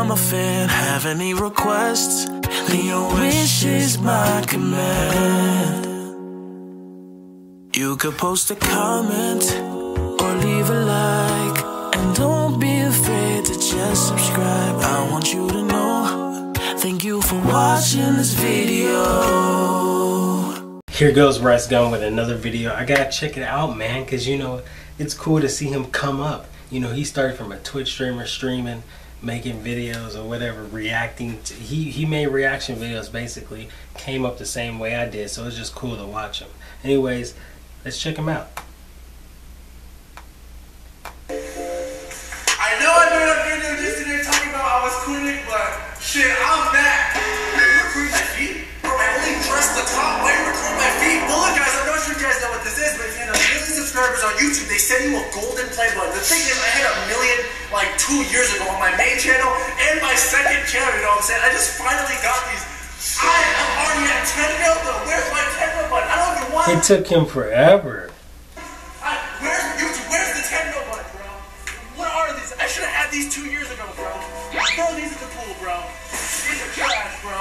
I'm a fan. Have any requests? Your wish is my command. You could post a comment or leave a like. And don't be afraid to just subscribe. I want you to know. Thank you for watching this video. Here goes Rice Gum with another video. I gotta check it out, man, because you know, it's cool to see him come up. You know, he started from a Twitch streamer streaming, making videos or whatever, reacting. To, he, he made reaction videos basically, came up the same way I did, so it's just cool to watch him. Anyways, let's check him out. I know I a video yesterday talking about I was cleaning, but shit, I'm. Channel, you know what I'm saying? I just finally got these. I am already at 10 mil, though. Where's my 10 mil button? I don't even want It took him forever. I, where's YouTube? Where's the 10 mil button, bro? What are these? I should have had these two years ago, bro. Bro, these are the cool, bro. These are trash, bro.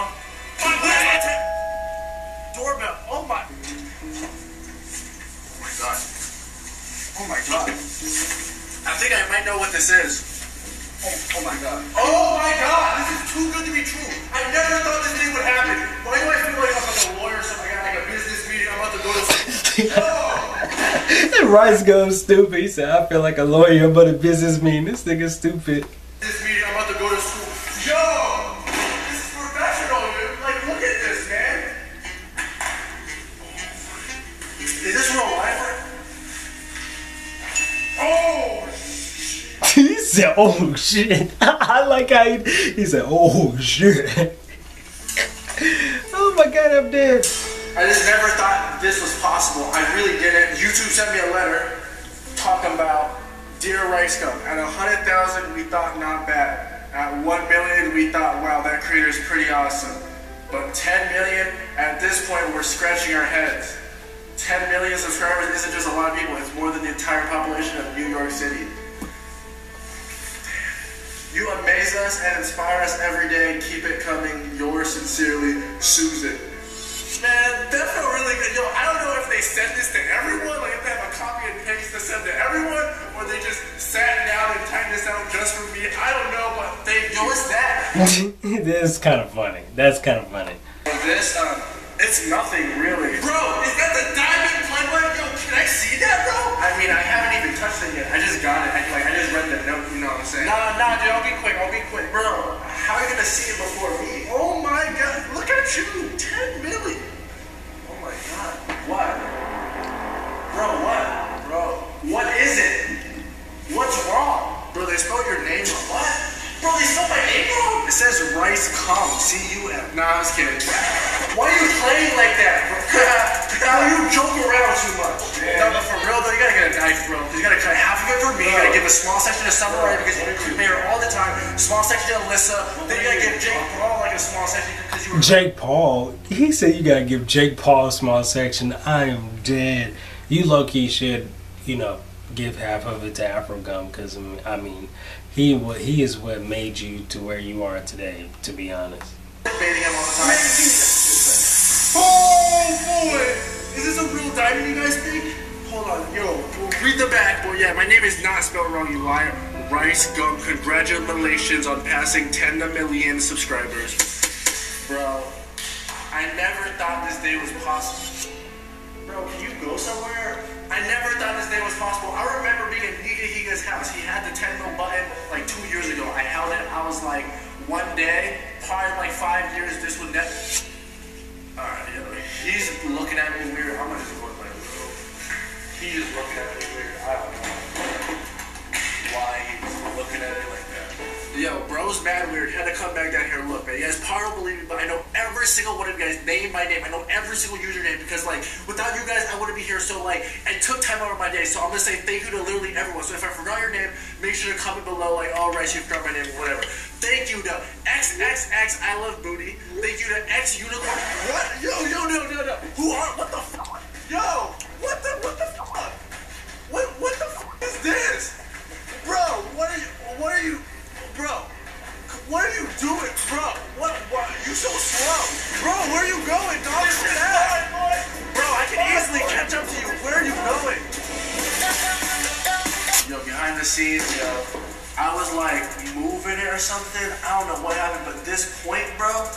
Where's my 10 doorbell? Oh my. Oh my god. Oh my god. I think I might know what this is. Oh, oh my god. Oh my god! This is too good to be true. I never thought this thing would happen. Why do I feel like I'm like a lawyer or something? I got like a business meeting. I'm about to go to. Oh! Rice goes stupid. He said, I feel like a lawyer, but a business mean. This nigga's stupid. Said, "Oh shit!" I like how he, he said, "Oh shit." oh my god, I'm dead. I just never thought this was possible. I really didn't. YouTube sent me a letter talking about Dear Rice Gum. At 100,000, we thought not bad. At 1 million, we thought, wow, that creator's pretty awesome. But 10 million, at this point, we're scratching our heads. 10 million subscribers isn't just a lot of people, it's more than the entire population of New York City. Amaze us and inspire us every day. Keep it coming. Yours sincerely, Susan. Man, that felt really good. Yo, I don't know if they sent this to everyone, like if they have a copy and paste to send to everyone, or they just sat down and typed this out just for me. I don't know, but they, yo, what's that? this is kind of funny. That's kind of funny. This, um, it's nothing really. Bro, is that the diamond play button? Yo, can I see that, bro? I mean, I haven't even touched it yet. I just got it. I, like, I just read the note, you know what I'm saying? Nah, nah, dude, I'll be quick. I'll be quick. Bro, how are you gonna see it before me? Oh my god, look at you. 10 million. Oh my god. What? Bro, what? Bro, what is it? What's wrong? Bro, they spelled your name wrong. What? Bro, they spelled my name wrong? It says Rice Com, C-U-M. Nah, I was kidding. Why are you playing like that, bro? Bro, you joke around too much. No, but for real though, you gotta get a knife, bro. You gotta cut half of it for me. You gotta give a small section to Sommer Ray because you pay her all the time. Small section to Alissa. Then you gotta give Jake Paul like a small section because you were. Jake Paul. He said you gotta give Jake Paul a small section. I am dead. You low key should, you know, give half of it to Afro Gum because I mean, he he is what made you to where you are today. To be honest. Baiting him all the time. Oh boy! Is this a real diamond you guys think? Hold on, yo, read the back, boy. Yeah, my name is not spelled wrong, you liar. Rice Gum, congratulations on passing 10 million subscribers. Bro, I never thought this day was possible. Bro, can you go somewhere? At me weird. I'm gonna just go with my little. He's just looking at me weird. I don't know why he's looking at me like that. Yo, bro's mad weird. Had to come back down here and look, man. You guys probably don't believe me, but I know every single one of you guys, name by name. I know every single username because, like, without you guys, I wouldn't be here. So, like, it took time out of my day. So, I'm gonna say thank you to literally everyone. So, if I forgot your name, make sure to comment below, like, all right, you forgot my name, or whatever. Thank you to XXX I Love Booty. Thank you to X Unicorn. What? no, no, no. Who are? What the? Fuck? Yo, what the? What the? Fuck? What? What the fuck is this, bro? What are you? What are you, bro? What are you doing, bro? What? Why You so slow, bro. Where are you going, dog? Shit out, bro. I can easily catch up to you. Where are you going? Yo, behind the scenes, yo. I was like moving it or something. I don't know what happened, but this point, bro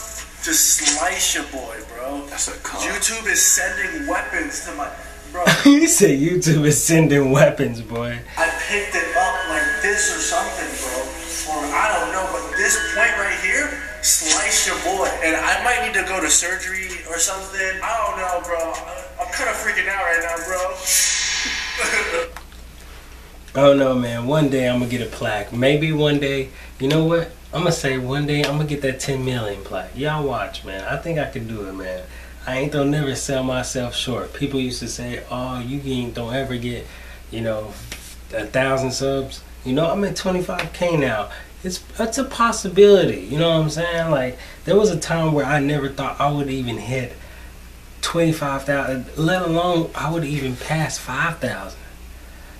just slice your boy, bro. That's a call. YouTube is sending weapons to my bro. you say YouTube is sending weapons, boy. I picked it up like this or something, bro. Or I don't know, but this point right here, slice your boy. And I might need to go to surgery or something. I don't know, bro. I'm kind of freaking out right now, bro. I don't know, man. One day I'm gonna get a plaque. Maybe one day. You know what? I'm gonna say one day I'm gonna get that 10 million plaque. Y'all watch, man. I think I can do it, man. I ain't gonna never sell myself short. People used to say, "Oh, you ain't don't ever get, you know, a thousand subs." You know, I'm at 25k now. It's that's a possibility. You know what I'm saying? Like there was a time where I never thought I would even hit 25,000, let alone I would even pass 5,000.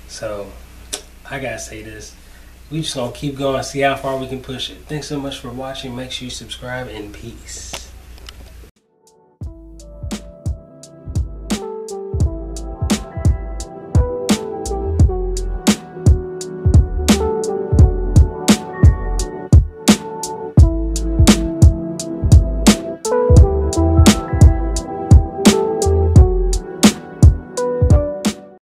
So I gotta say this. We just gonna keep going, see how far we can push it. Thanks so much for watching. Make sure you subscribe and peace.